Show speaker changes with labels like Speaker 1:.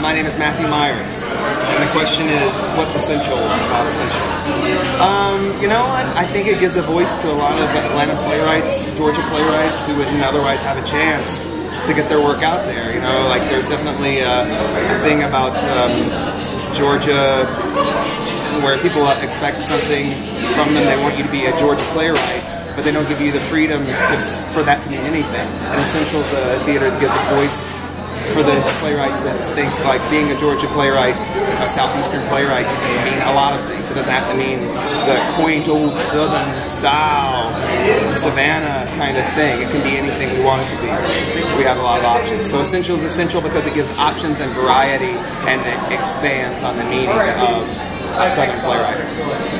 Speaker 1: my name is Matthew Myers, and the question is, what's essential about essential? Um, you know what? I think it gives a voice to a lot of Atlanta playwrights, Georgia playwrights, who wouldn't otherwise have a chance to get their work out there. You know, like there's definitely a, a thing about um, Georgia where people expect something from them. They want you to be a Georgia playwright, but they don't give you the freedom to, for that to mean anything. And Essential's a theater that gives a voice for those playwrights that think like being a Georgia playwright, a southeastern playwright, can mean a lot of things. It doesn't have to mean the quaint old southern style Savannah kind of thing. It can be anything we want it to be. We have a lot of options. So essential is essential because it gives options and variety and it expands on the meaning of a southern playwright.